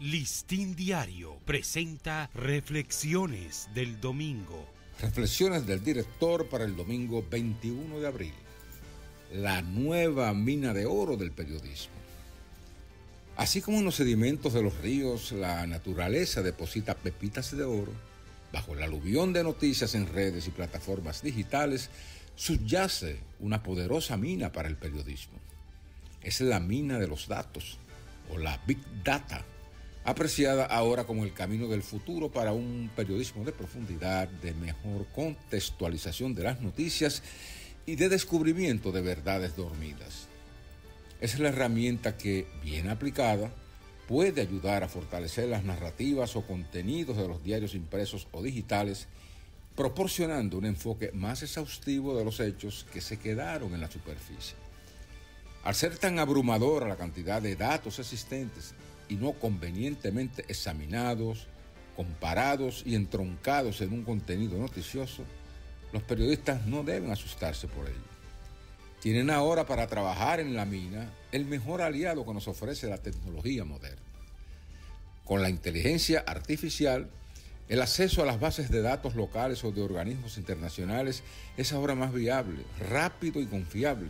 Listín Diario presenta Reflexiones del Domingo. Reflexiones del director para el domingo 21 de abril. La nueva mina de oro del periodismo. Así como en los sedimentos de los ríos la naturaleza deposita pepitas de oro, bajo el aluvión de noticias en redes y plataformas digitales subyace una poderosa mina para el periodismo. Es la mina de los datos o la Big Data apreciada ahora como el camino del futuro para un periodismo de profundidad, de mejor contextualización de las noticias y de descubrimiento de verdades dormidas. Es la herramienta que, bien aplicada, puede ayudar a fortalecer las narrativas o contenidos de los diarios impresos o digitales, proporcionando un enfoque más exhaustivo de los hechos que se quedaron en la superficie. Al ser tan abrumadora la cantidad de datos existentes y no convenientemente examinados, comparados y entroncados en un contenido noticioso, los periodistas no deben asustarse por ello. Tienen ahora para trabajar en la mina el mejor aliado que nos ofrece la tecnología moderna. Con la inteligencia artificial, el acceso a las bases de datos locales o de organismos internacionales es ahora más viable, rápido y confiable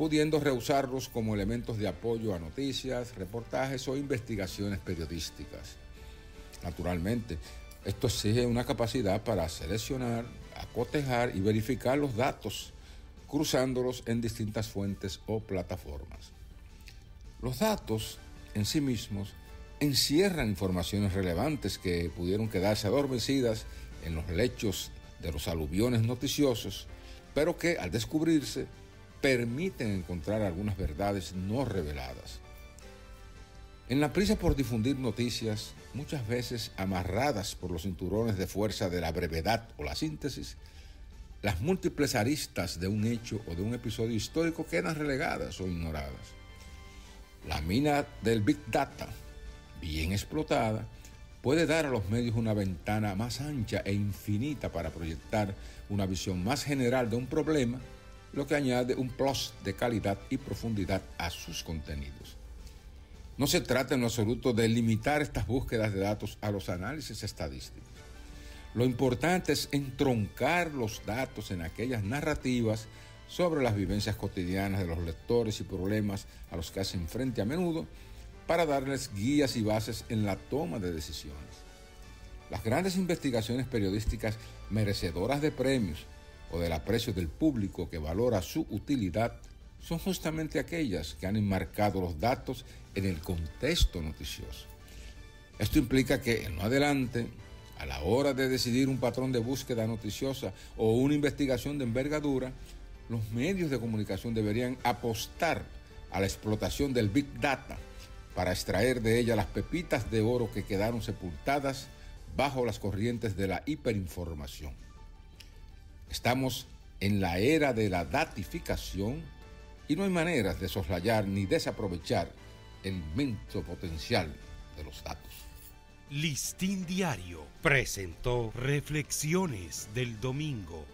pudiendo reusarlos como elementos de apoyo a noticias, reportajes o investigaciones periodísticas. Naturalmente, esto exige una capacidad para seleccionar, acotejar y verificar los datos, cruzándolos en distintas fuentes o plataformas. Los datos en sí mismos encierran informaciones relevantes que pudieron quedarse adormecidas en los lechos de los aluviones noticiosos, pero que al descubrirse permiten encontrar algunas verdades no reveladas. En la prisa por difundir noticias, muchas veces amarradas por los cinturones de fuerza de la brevedad o la síntesis, las múltiples aristas de un hecho o de un episodio histórico quedan relegadas o ignoradas. La mina del Big Data, bien explotada, puede dar a los medios una ventana más ancha e infinita para proyectar una visión más general de un problema lo que añade un plus de calidad y profundidad a sus contenidos. No se trata en lo absoluto de limitar estas búsquedas de datos a los análisis estadísticos. Lo importante es entroncar los datos en aquellas narrativas sobre las vivencias cotidianas de los lectores y problemas a los que hacen frente a menudo para darles guías y bases en la toma de decisiones. Las grandes investigaciones periodísticas merecedoras de premios o del aprecio del público que valora su utilidad son justamente aquellas que han enmarcado los datos en el contexto noticioso. Esto implica que en lo adelante, a la hora de decidir un patrón de búsqueda noticiosa o una investigación de envergadura, los medios de comunicación deberían apostar a la explotación del Big Data para extraer de ella las pepitas de oro que quedaron sepultadas bajo las corrientes de la hiperinformación. Estamos en la era de la datificación y no hay maneras de soslayar ni desaprovechar el inmenso potencial de los datos. Listín Diario presentó Reflexiones del Domingo.